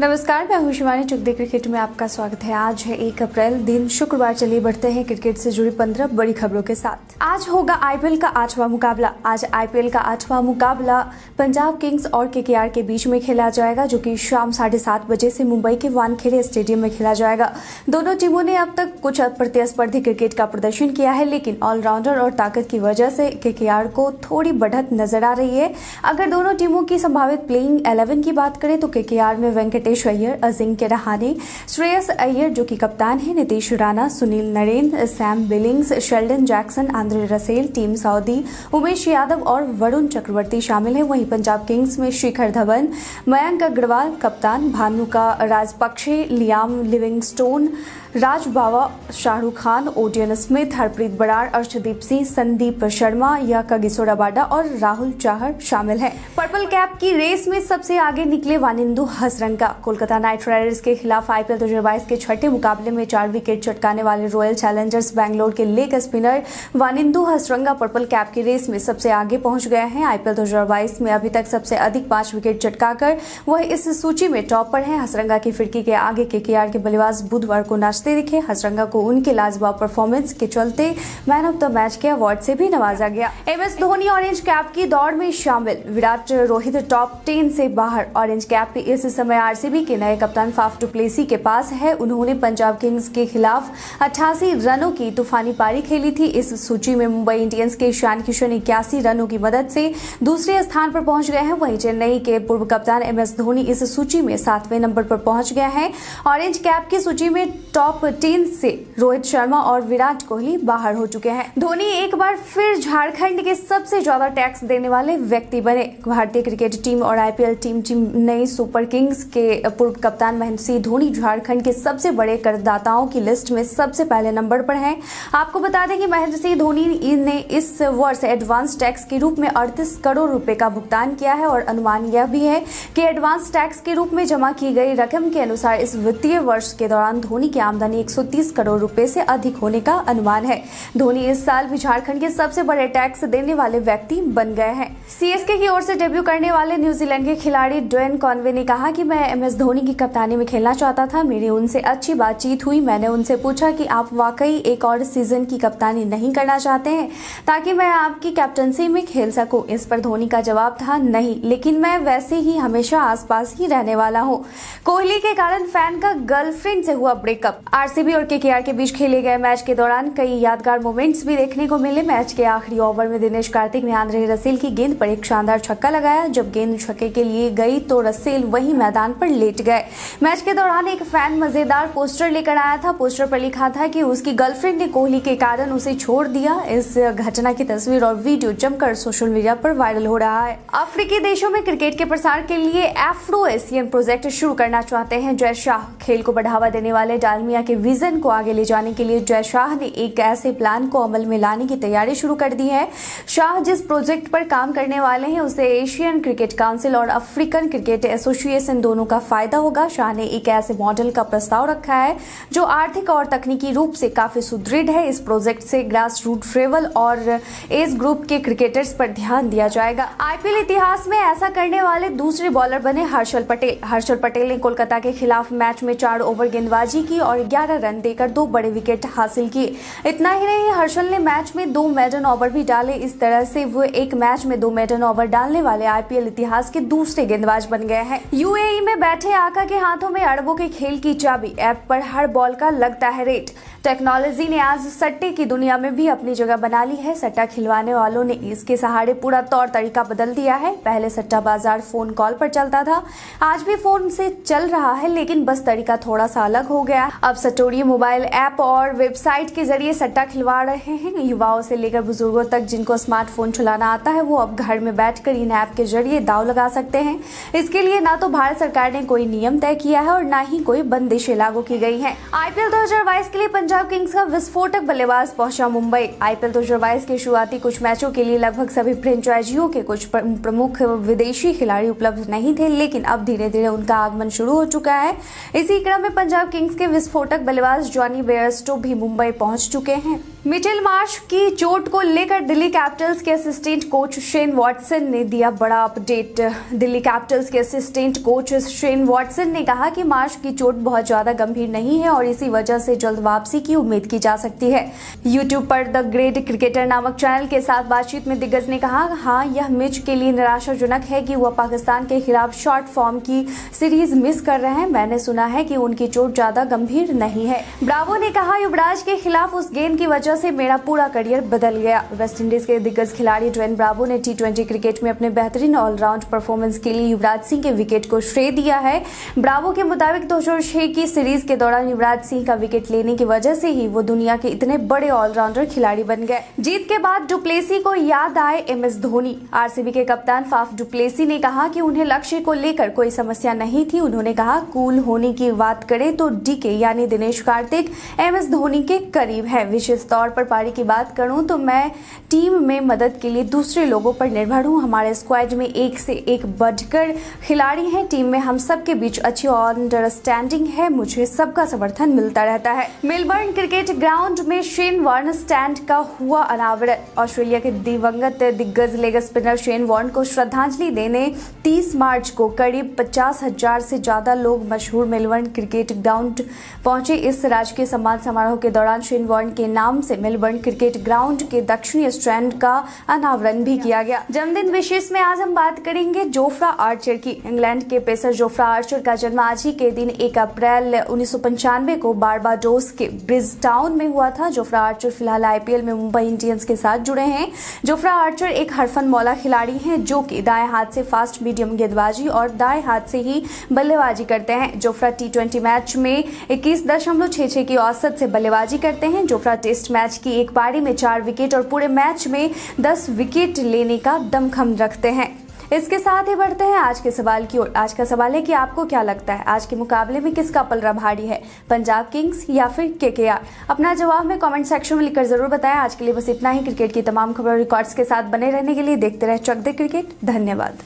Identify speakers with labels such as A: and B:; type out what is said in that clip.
A: नमस्कार, मैं हूँ शिवानी चुगदे। क्रिकेट में आपका स्वागत है। आज है एक अप्रैल, दिन शुक्रवार। चलिए बढ़ते हैं क्रिकेट से जुड़ी पंद्रह बड़ी खबरों के साथ। आज होगा आईपीएल का आठवां मुकाबला। आज आईपीएल का आठवां मुकाबला पंजाब किंग्स और केकेआर के बीच में खेला जाएगा, जो कि शाम साढ़े सात बजे से मुंबई के वानखेड़े स्टेडियम में खेला जाएगा। दोनों टीमों ने अब तक कुछ प्रतिस्पर्धी क्रिकेट का प्रदर्शन किया है, लेकिन ऑलराउंडर और ताकत की वजह से केकेआर को थोड़ी बढ़त नज़र आ रही है। अगर दोनों टीमों की संभावित प्लेइंग एलेवन की बात करें तो केकेआर में वेंकट वेंकटेश अय्यर अजिंक्य रहाने श्रेयस अय्यर जो कि कप्तान है Nitish Rana Sunil Narine Sam Billings Sheldon Jackson Andre Russell Tim Southee Umesh Yadav और वरुण चक्रवर्ती शामिल हैं। वहीं पंजाब किंग्स में शिखर धवन, मयंक अग्रवाल, कप्तान Bhanuka Rajapaksa, Liam Livingstone, Raj Bawa, Shahrukh Khan, Odean Smith, Harpreet Brar, Arshdeep Singh, Sandeep Sharma या Kagiso Rabada और राहुल चाहर शामिल हैं। पर्पल कैप की रेस में सबसे आगे निकले वानिंदु हसरंगा। कोलकाता नाइट राइडर्स के खिलाफ आईपीएल दो हज़ार बाईस के छठे मुकाबले में चार विकेट चटकाने वाले रॉयल चैलेंजर्स बैंगलोर के leg spinner Wanindu Hasaranga purple cap की रेस में सबसे आगे पहुँच गए हैं। आईपीएल दो हज़ार बाईस में अभी तक सबसे अधिक पाँच विकेट चटकाकर वह इस सूची में टॉप पर है। हसरंगा की फिरकी के आगे के के बल्लेबाज बुधवार को नाचते दिखे। हसरंगा को उनके लाजवाब परफॉर्मेंस के चलते मैन ऑफ़ द मैच के अवार्ड से भी नवाजा गया। M S Dhoni orange cap की दौड़ में शामिल। विराट रोहित टॉप टेन से बाहर। ऑरेंज कैप के इस समय आरसीबी के नए कप्तान फाफ टुप्लेसी के पास है। उन्होंने पंजाब किंग्स के खिलाफ अट्ठासी रनों की तूफानी पारी खेली थी। इस सूची में मुंबई इंडियंस के ईशान किशन इक्यासी रनों की मदद से दूसरे स्थान पर पहुँच गए हैं। वहीं चेन्नई के पूर्व कप्तान एम एस धोनी इस सूची में सातवें नंबर पर पहुँच गया है। ऑरेंज कैप की सूची में टॉप टेन से रोहित शर्मा और विराट कोहली बाहर हो चुके हैं। धोनी एक बार फिर झारखंड के सबसे ज़्यादा टैक्स देने वाले व्यक्ति बने। भारतीय क्रिकेट टीम और IPL team Chennai Super Kings के पूर्व कप्तान महेंद्र सिंह धोनी झारखंड के सबसे बड़े करदाताओं की लिस्ट में सबसे पहले नंबर पर हैं। आपको बता दें कि महेंद्र सिंह धोनी ने इस वर्ष एडवांस टैक्स के रूप में अड़तीस करोड़ रुपए का भुगतान किया है और अनुमान यह भी है कि एडवांस टैक्स के रूप में जमा की गई रकम के अनुसार इस वित्तीय वर्ष के दौरान धोनी की आमदनी 130 करोड़ रुपए से अधिक होने का अनुमान है। धोनी इस साल भी झारखंड के सबसे बड़े टैक्स देने वाले व्यक्ति बन गए हैं। सीएसके की ओर से डेब्यू करने वाले न्यूजीलैंड के खिलाड़ी ड्वेन कॉन्वे ने कहा कि मैं एम एस धोनी की कप्तानी में खेलना चाहता था। मेरी उनसे अच्छी बातचीत हुई। मैंने उनसे पूछा कि आप वाकई एक और सीज़न की कप्तानी नहीं करना चाहते हैं? ताकि मैं आपकी कैप्टनसी में खेल सकूँ। इस पर धोनी का जवाब था, नहीं। लेकिन मैं वैसे ही हमेशा आसपास ही रहने वाला हूँ। कोहली के कारण फ़ैन का गर्लफ्रेंड से हुआ ब्रेकअप आरसीबी और केकेआर के बीच खेले गए मैच के दौरान कई यादगार मोमेंट्स भी देखने को मिले। मैच के आखिरी ओवर में दिनेश कार्तिक ने आंद्रे रसेल की गेंद पर एक शानदार छक्का लगाया। जब गेंद छक्के के लिए गई तो रसेल वही मैदान पर लेट गए। मैच के दौरान एक फ़ैन मज़ेदार पोस्टर लेकर आया था। पोस्टर पर लिखा था कि उसकी गर्लफ्रेंड ने कोहली के कारण उसे छोड़ दिया। इस घटना की तस्वीर और वीडियो जमकर सोशल मीडिया पर वायरल हो रहा है। अफ्रीकी देशों में क्रिकेट के प्रसार के लिए एफ्रो एशियन प्रोजेक्ट शुरू करना चाहते हैं जय शाह। खेल को बढ़ावा देने वाले डालमिया के विजन को आगे ले जाने के लिए जय शाह ने एक ऐसे प्लान को अमल में लाने की तैयारी शुरू कर दी है। शाह जिस प्रोजेक्ट पर काम करने वाले हैं, उसे एशियन क्रिकेट काउंसिल और अफ्रीकन क्रिकेट एसोसिएशन दोनों का फ़ायदा होगा। शाह ने एक ऐसे मॉडल का प्रस्ताव रखा है, जो आर्थिक और तकनीकी रूप से काफ़ी सुदृढ़ है। इस प्रोजेक्ट से ग्रास रूट ट्रेवल और एज ग्रुप के क्रिकेटर्स पर ध्यान दिया जाएगा। आईपीएल इतिहास में ऐसा करने वाले दूसरे बॉलर बने हर्षल पटेल। हर्षल पटेल ने कोलकाता के खिलाफ मैच में चार ओवर गेंदबाजी की और ग्यारह रन देकर दो बड़े विकेट हासिल किए। इतना ही नहीं, हर्षल ने मैच में दो मेडन ओवर भी डाले। इस तरह से वो एक मैच में दो मेडन ओवर डालने वाले आईपीएल इतिहास के दूसरे गेंदबाज बन गए हैं। यूएई में बैठे आका के हाथों में अरबों के खेल की चाबी। ऐप पर हर बॉल का लगता है रेट। टेक्नोलॉजी ने आज सट्टे की दुनिया में भी अपनी जगह बना ली है। सट्टा खिलवाने वालों ने इसके सहारे पूरा तौर तरीका बदल दिया है। पहले सट्टा बाज़ार फ़ोन कॉल पर चलता था। आज भी फ़ोन से चल रहा है, लेकिन बस तरीका थोड़ा सा अलग हो गया। अब सटोरी मोबाइल ऐप और वेबसाइट के ज़रिए सट्टा खिलवा रहे हैं। युवाओं से लेकर बुज़ुर्गों तक जिनको स्मार्टफ़ोन चलाना आता है, वो अब घर में बैठकर इन ऐप के ज़रिए दाव लगा सकते हैं। इसके लिए ना तो भारत सरकार ने कोई नियम तय किया है और ना ही कोई बंदिशें लागू की गई है। आईपीएल दो हज़ार बाईस के लिए पंजाब किंग्स का विस्फोटक बल्लेबाज पहुँचा मुंबई। आईपीएल दो हज़ार बाईस के शुरुआती कुछ मैचों के लिए लगभग सभी फ्रेंचाइजियों के कुछ प्रमुख विदेशी खिलाड़ी उपलब्ध नहीं थे, लेकिन अब धीरे धीरे उनका आगमन शुरू हो चुका है। इसी क्रम में पंजाब किंग्स के विस्फोटक बल्लेबाज जॉनी बेयरस्टो भी मुंबई पहुँच चुके हैं। मिचेल मार्श की चोट को लेकर दिल्ली कैपिटल्स के असिस्टेंट कोच शेन वॉटसन ने दिया बड़ा अपडेट। दिल्ली कैपिटल्स के असिस्टेंट कोच शेन वॉटसन ने कहा कि मार्श की चोट बहुत ज़्यादा गंभीर नहीं है और इसी वजह से जल्द वापसी की उम्मीद की जा सकती है। यूट्यूब पर द ग्रेट क्रिकेटर नामक चैनल के साथ बातचीत में दिग्गज ने कहा हाँ यह मिच के लिए निराशाजनक है कि वह पाकिस्तान के खिलाफ शॉर्ट फॉर्म की सीरीज़ मिस कर रहे हैं। मैंने सुना है कि उनकी चोट ज़्यादा गंभीर नहीं है। ब्रावो ने कहा, युवराज के खिलाफ उस गेंद की वजह से मेरा पूरा करियर बदल गया। वेस्टइंडीज के दिग्गज खिलाड़ी ड्वेन ब्रावो ने टी ट्वेंटी क्रिकेट में अपने बेहतरीन ऑलराउंड परफॉर्मेंस के लिए युवराज सिंह के विकेट को श्रेय दिया है। ब्रावो के मुताबिक दो हज़ार छह की सीरीज़ के दौरान युवराज सिंह का विकेट लेने की वजह से ही वो दुनिया के इतने बड़े ऑलराउंडर खिलाड़ी बन गए। जीत के बाद डुप्लेसी को याद आए एम एस धोनी। आरसीबी के कप्तान फाफ डुप्लेसी ने कहा कि उन्हें लक्ष्य को लेकर कोई समस्या नहीं थी। उन्होंने कहा, कूल होने की बात करें तो डीके यानी दिनेश कार्तिक एम एस धोनी के करीब है। विशेष तौर पर पारी की बात करूँ तो मैं टीम में मदद के लिए दूसरे लोगों पर निर्भर हूँ। हमारे स्क्वाड में एक से एक बढ़कर खिलाड़ी हैं। टीम में हम सबके बीच अच्छी अंडरस्टैंडिंग है। मुझे सबका समर्थन मिलता रहता है। मेलबर्न क्रिकेट ग्राउंड में शेन वार्न स्टैंड का हुआ अनावरण। ऑस्ट्रेलिया के दिवंगत दिग्गज लेग स्पिनर शेन वार्न को श्रद्धांजलि देने 30 मार्च को करीब पचास हज़ार से ज़्यादा लोग मशहूर मेलबर्न क्रिकेट ग्राउंड पहुँचे। इस राजकीय सम्मान समारोह के दौरान शेन वार्न के नाम से मेलबर्न क्रिकेट ग्राउंड के दक्षिणी स्टैंड का अनावरण भी किया गया। जन्मदिन विशेष में आज हम बात करेंगे जोफ्रा आर्चर की। इंग्लैंड के पेसर जोफ्रा आर्चर का जन्म आज ही के दिन एक अप्रैल उन्नीस सौ पंचानवे को बारबाडोस के ब्रिज टाउन में हुआ था। जोफ्रा आर्चर फ़िलहाल आईपीएल में मुंबई इंडियंस के साथ जुड़े हैं। जोफ्रा आर्चर एक हरफन मौला खिलाड़ी हैं जो कि दाएँ हाथ से फास्ट, मीडियम गेंदबाजी और दाएँ हाथ से ही बल्लेबाजी करते हैं। जोफ्रा टी मैच में इक्कीस की औसत से बल्लेबाजी करते हैं। जोफ्रा टेस्ट मैच की एक पारी में चार विकेट और पूरे मैच में दस विकेट लेने का दमखम रखते हैं। इसके साथ ही बढ़ते हैं आज के सवाल की ओर। आज का सवाल है कि आपको क्या लगता है, आज के मुकाबले में किसका पलरा भारी है, पंजाब किंग्स या फिर के के आर अपना जवाब में कमेंट सेक्शन में लिखकर ज़रूर बताएँ। आज के लिए बस इतना ही। क्रिकेट की तमाम खबरों रिकॉर्ड्स के साथ बने रहने के लिए देखते रहे चक दे क्रिकेट। धन्यवाद।